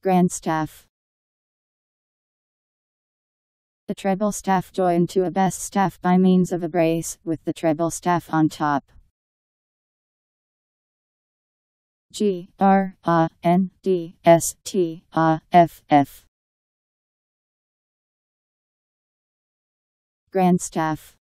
Grand staff. The treble staff joined to a bass staff by means of a brace, with the treble staff on top. G R A N D S T A F F Grand staff